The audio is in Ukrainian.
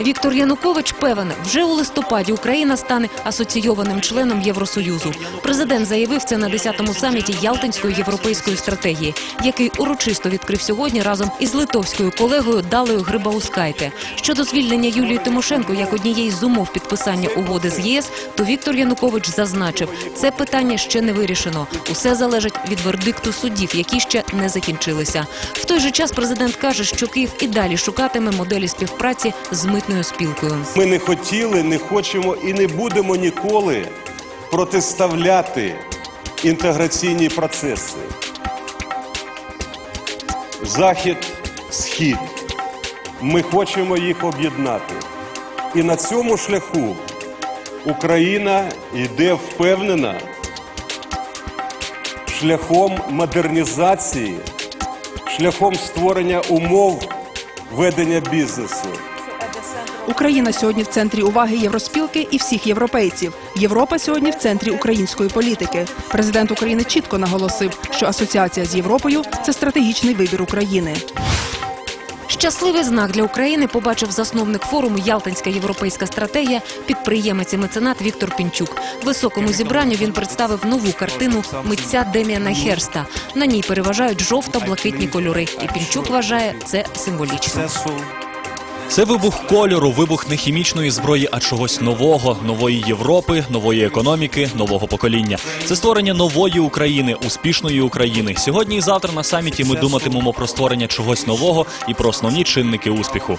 Віктор Янукович певен, вже у листопаді Україна стане асоційованим членом Євросоюзу. Президент заявив це на 10-му саміті Ялтинської європейської стратегії, який урочисто відкрив сьогодні разом із литовською колегою Далею Грибаускайте. Щодо звільнення Юлії Тимошенко як однієї з умов підписання угоди з ЄС, то Віктор Янукович зазначив, це питання ще не вирішено. Усе залежить від вердикту судів, які ще не закінчилися. В той же час президент каже, що Київ і далі шукатиме моделі співпраці з митною спілкою. Ми не хотіли, не хочемо і не будемо ніколи протиставляти інтеграційні процеси. Захід, схід. Ми хочемо їх об'єднати. І на цьому шляху Україна йде впевнена шляхом модернізації, шляхом створення умов ведення бізнесу. Україна сьогодні в центрі уваги євроспілки і всіх європейців. Європа сьогодні в центрі української політики. Президент України чітко наголосив, що асоціація з Європою це стратегічний вибір України. Щасливий знак для України побачив засновник форуму Ялтинська європейська стратегія, підприємець і меценат Віктор Пінчук. Високому зібранню він представив нову картину митця Деміана Херста. На ній переважають жовто-блакитні кольори. І Пінчук вважає це символічно. Це вибух кольору, вибух не хімічної зброї, а чогось нового, нової Європи, нової економіки, нового покоління. Це створення нової України, успішної України. Сьогодні і завтра на саміті ми думатимемо про створення чогось нового і про основні чинники успіху.